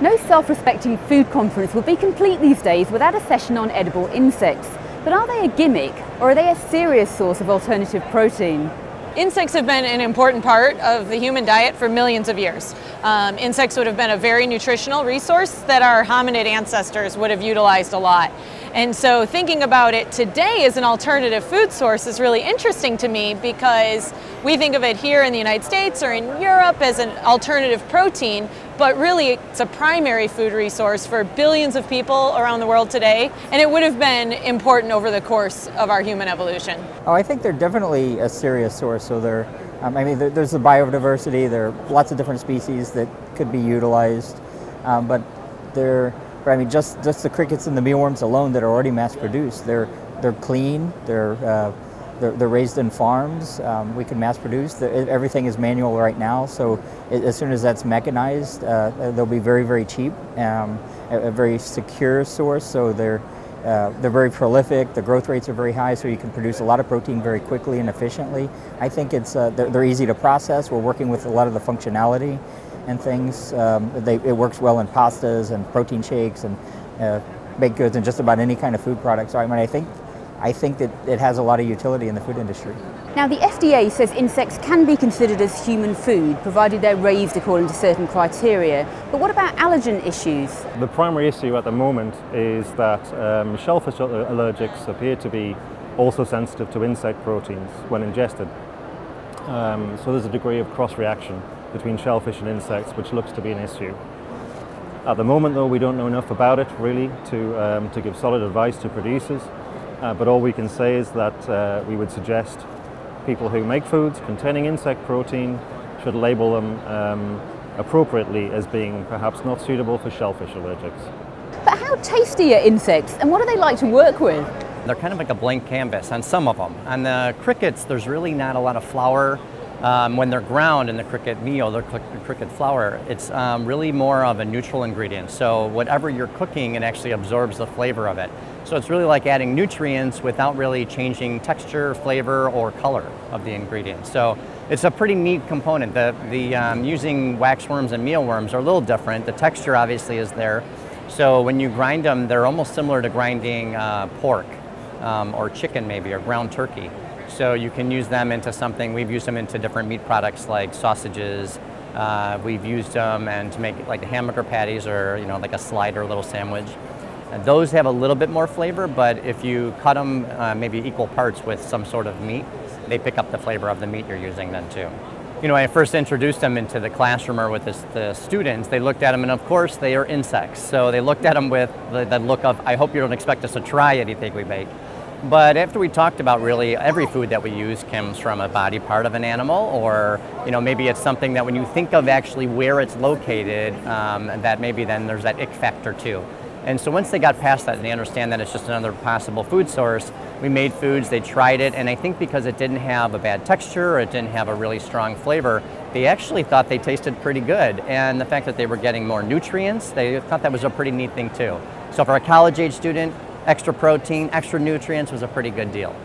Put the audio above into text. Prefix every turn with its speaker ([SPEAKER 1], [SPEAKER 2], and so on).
[SPEAKER 1] No self-respecting food conference would be complete these days without a session on edible insects. But are they a gimmick or are they a serious source of alternative protein?
[SPEAKER 2] Insects have been an important part of the human diet for millions of years. Um, insects would have been a very nutritional resource that our hominid ancestors would have utilized a lot. And so thinking about it today as an alternative food source is really interesting to me because we think of it here in the United States or in Europe as an alternative protein, but really it's a primary food resource for billions of people around the world today, and it would have been important over the course of our human evolution.
[SPEAKER 3] Oh, I think they're definitely a serious source. So they're, um, I mean, there's the biodiversity. There are lots of different species that could be utilized, um, but they're, I mean, just just the crickets and the mealworms alone that are already mass produced. They're they're clean. They're uh, they're, they're, raised in farms. Um, we can mass produce. The, everything is manual right now, so it, as soon as that's mechanized, uh, they'll be very, very cheap, um, a, a, very secure source. So they're uh, they're very prolific. The growth rates are very high, so you can produce a lot of protein very quickly and efficiently. I think it's uh, they're, they're, easy to process. We're working with a lot of the functionality and things. Um, they, it works well in pastas and protein shakes and uh, baked goods and just about any kind of food product. So I mean, I think I think that it has a lot of utility in the food industry.
[SPEAKER 1] Now, the FDA says insects can be considered as human food, provided they're raised according to certain criteria. But what about allergen issues?
[SPEAKER 4] The primary issue at the moment is that um, shellfish allergics appear to be also sensitive to insect proteins when ingested. Um, so there's a degree of cross-reaction between shellfish and insects, which looks to be an issue. At the moment, though, we don't know enough about it really to, um, to give solid advice to producers. Uh, but all we can say is that uh, we would suggest people who make foods containing insect protein should label them um, appropriately as being perhaps not suitable for shellfish allergics.
[SPEAKER 1] But how tasty are insects and what do they like to work with?
[SPEAKER 5] They're kind of like a blank canvas on some of them. On the crickets, there's really not a lot of flour um, when they're ground in the cricket meal, the cricket flour, it's um, really more of a neutral ingredient. So whatever you're cooking, it actually absorbs the flavor of it. So it's really like adding nutrients without really changing texture, flavor, or color of the ingredients. So it's a pretty neat component. The, the um, using waxworms and mealworms are a little different. The texture obviously is there. So when you grind them, they're almost similar to grinding uh, pork um, or chicken maybe, or ground turkey. So you can use them into something, we've used them into different meat products like sausages, uh, we've used them and to make like hamburger patties or you know like a slider little sandwich. And those have a little bit more flavor, but if you cut them uh, maybe equal parts with some sort of meat, they pick up the flavor of the meat you're using then too. You know, I first introduced them into the classroom or with the, the students, they looked at them and of course they are insects. So they looked at them with the, the look of, I hope you don't expect us to try anything we make. But after we talked about really every food that we use comes from a body part of an animal, or you know maybe it's something that when you think of actually where it's located, um, that maybe then there's that ick factor too. And so once they got past that and they understand that it's just another possible food source, we made foods, they tried it, and I think because it didn't have a bad texture or it didn't have a really strong flavor, they actually thought they tasted pretty good. And the fact that they were getting more nutrients, they thought that was a pretty neat thing too. So for a college age student, extra protein, extra nutrients was a pretty good deal.